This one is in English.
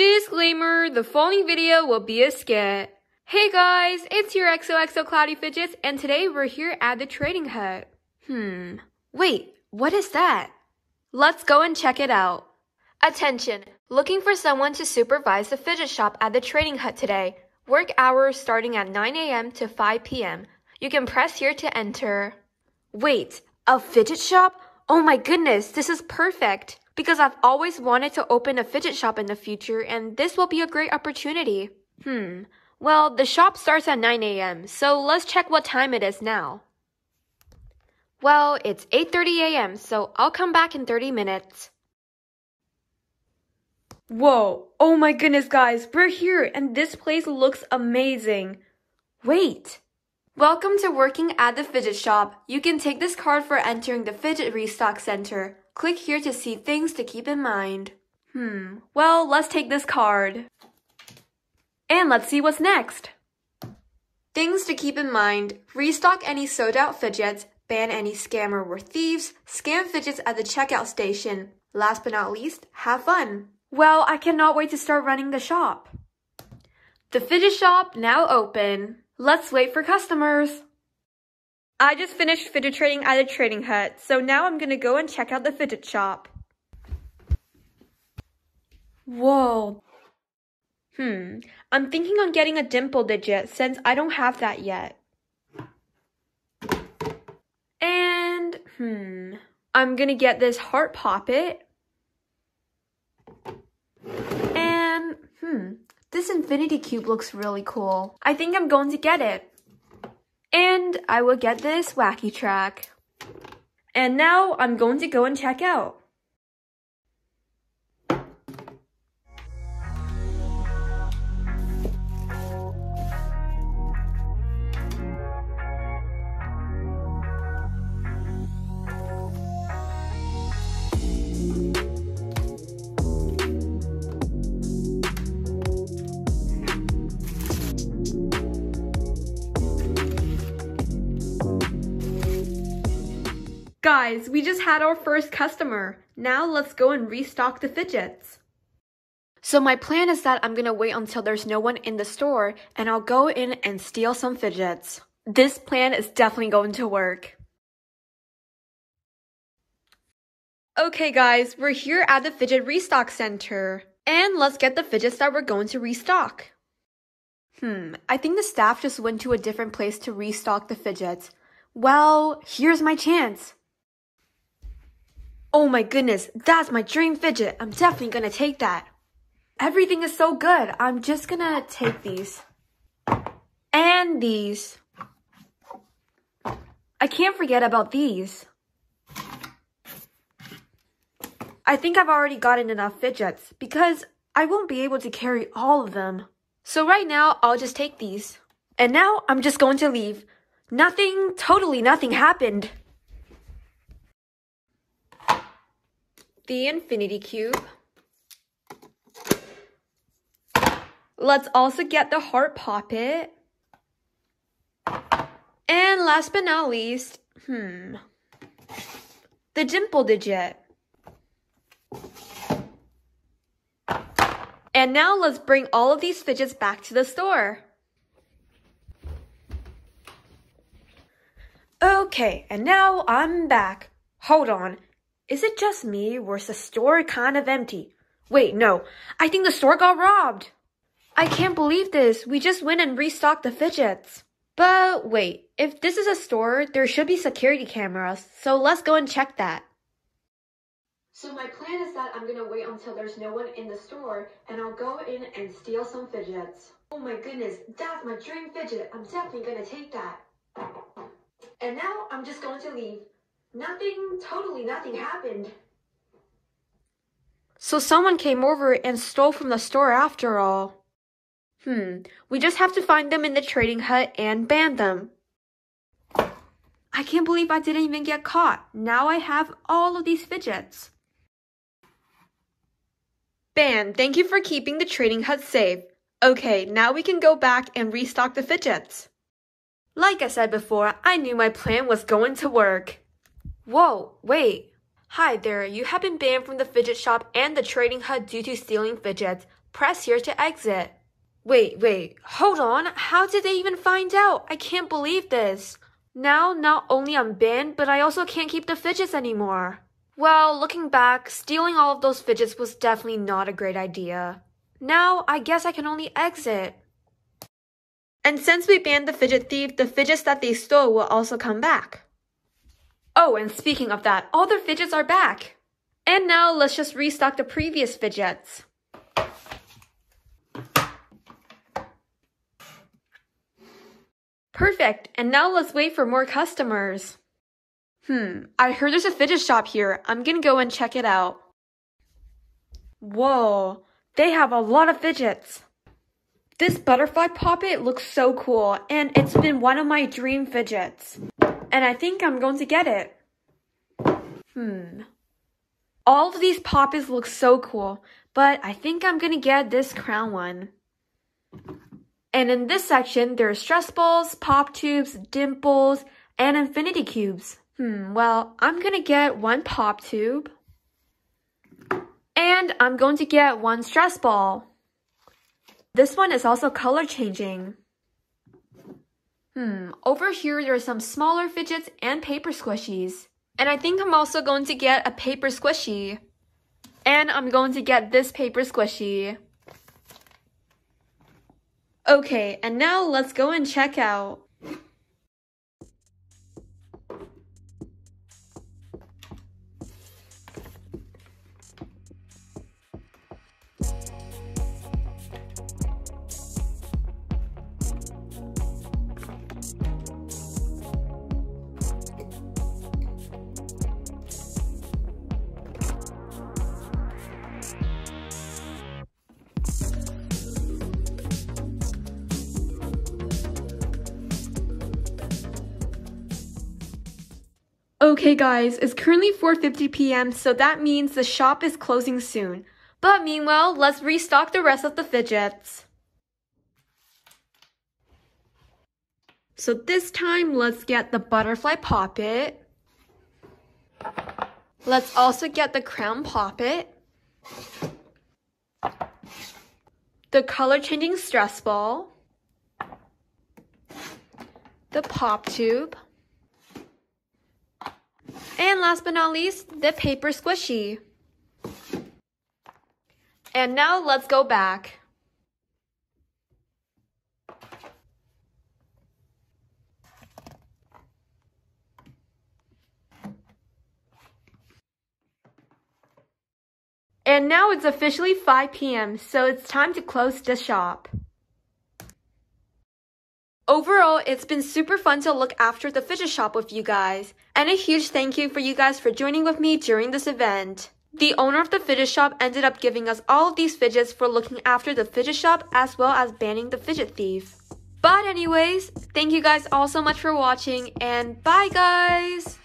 Disclaimer, the following video will be a skit. Hey guys, it's your XOXO Cloudy Fidgets, and today we're here at the trading hut. Hmm, wait, what is that? Let's go and check it out. Attention, looking for someone to supervise the fidget shop at the trading hut today. Work hours starting at 9 a.m. to 5 p.m. You can press here to enter. Wait, a fidget shop? Oh my goodness, this is perfect! Because I've always wanted to open a fidget shop in the future, and this will be a great opportunity. Hmm, well, the shop starts at 9 a.m., so let's check what time it is now. Well, it's 8.30 a.m., so I'll come back in 30 minutes. Whoa, oh my goodness, guys, we're here, and this place looks amazing. Wait. Welcome to working at the fidget shop. You can take this card for entering the fidget restock center. Click here to see things to keep in mind. Hmm, well, let's take this card. And let's see what's next. Things to keep in mind. Restock any sold out fidgets, ban any scammer or thieves, scam fidgets at the checkout station. Last but not least, have fun. Well, I cannot wait to start running the shop. The fidget shop now open. Let's wait for customers. I just finished fidget trading at a trading hut, so now I'm gonna go and check out the fidget shop. Whoa. Hmm, I'm thinking on getting a dimple digit since I don't have that yet. And, hmm, I'm gonna get this heart poppet. And, hmm, this infinity cube looks really cool. I think I'm going to get it. I will get this wacky track. And now I'm going to go and check out. Guys, we just had our first customer. Now let's go and restock the fidgets. So my plan is that I'm gonna wait until there's no one in the store and I'll go in and steal some fidgets. This plan is definitely going to work. Okay guys, we're here at the Fidget Restock Center. And let's get the fidgets that we're going to restock. Hmm, I think the staff just went to a different place to restock the fidgets. Well, here's my chance. Oh my goodness, that's my dream fidget. I'm definitely gonna take that. Everything is so good. I'm just gonna take these. And these. I can't forget about these. I think I've already gotten enough fidgets because I won't be able to carry all of them. So right now, I'll just take these. And now I'm just going to leave. Nothing, totally nothing happened. The infinity cube. Let's also get the heart poppet. And last but not least, hmm, the dimple digit. And now let's bring all of these fidgets back to the store. Okay, and now I'm back. Hold on, is it just me, or is the store kind of empty? Wait, no. I think the store got robbed. I can't believe this. We just went and restocked the fidgets. But wait, if this is a store, there should be security cameras, so let's go and check that. So my plan is that I'm gonna wait until there's no one in the store, and I'll go in and steal some fidgets. Oh my goodness, that's my dream fidget. I'm definitely gonna take that. And now I'm just going to leave. Nothing, totally nothing happened. So someone came over and stole from the store after all. Hmm, we just have to find them in the trading hut and ban them. I can't believe I didn't even get caught. Now I have all of these fidgets. Ban, thank you for keeping the trading hut safe. Okay, now we can go back and restock the fidgets. Like I said before, I knew my plan was going to work. Whoa, wait. Hi there, you have been banned from the fidget shop and the trading hut due to stealing fidgets. Press here to exit. Wait, wait, hold on. How did they even find out? I can't believe this. Now, not only I'm banned, but I also can't keep the fidgets anymore. Well, looking back, stealing all of those fidgets was definitely not a great idea. Now, I guess I can only exit. And since we banned the fidget thief, the fidgets that they stole will also come back. Oh, and speaking of that, all the fidgets are back. And now let's just restock the previous fidgets. Perfect, and now let's wait for more customers. Hmm, I heard there's a fidget shop here. I'm gonna go and check it out. Whoa, they have a lot of fidgets. This butterfly poppet looks so cool, and it's been one of my dream fidgets. And I think I'm going to get it. Hmm. All of these poppets look so cool, but I think I'm gonna get this crown one. And in this section, there are stress balls, pop tubes, dimples, and infinity cubes. Hmm, well, I'm gonna get one pop tube. And I'm going to get one stress ball. This one is also color changing. Hmm, over here there are some smaller fidgets and paper squishies. And I think I'm also going to get a paper squishy. And I'm going to get this paper squishy. Okay, and now let's go and check out. Okay guys, it's currently 4.50 p.m. so that means the shop is closing soon. But meanwhile, let's restock the rest of the fidgets. So this time, let's get the butterfly poppet. Let's also get the crown poppet. The color changing stress ball. The pop tube. And last but not least, the paper squishy. And now let's go back. And now it's officially 5 p.m., so it's time to close the shop. Overall, it's been super fun to look after the fidget shop with you guys. And a huge thank you for you guys for joining with me during this event. The owner of the fidget shop ended up giving us all of these fidgets for looking after the fidget shop as well as banning the fidget thief. But anyways, thank you guys all so much for watching and bye guys!